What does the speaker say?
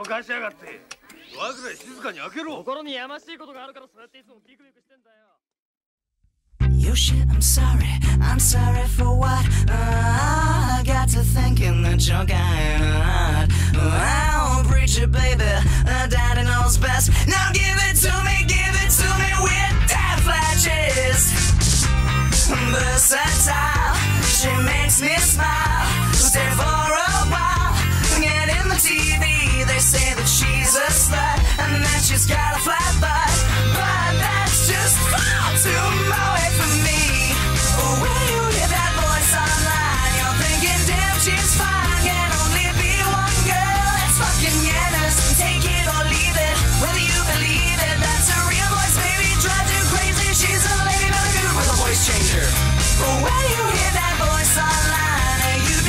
そかしやがってドアくらい静かに開けろ心にやましいことがあるからそうやっていつもビクビクしてんだよ You shit, I'm sorry. I'm sorry for what? Uh, I got to thinking that you're kind. Oh, preacher, baby. Uh, daddy knows best. Now give it to me, give it to me with that flashes. Versatile, When you hear that voice online, you'd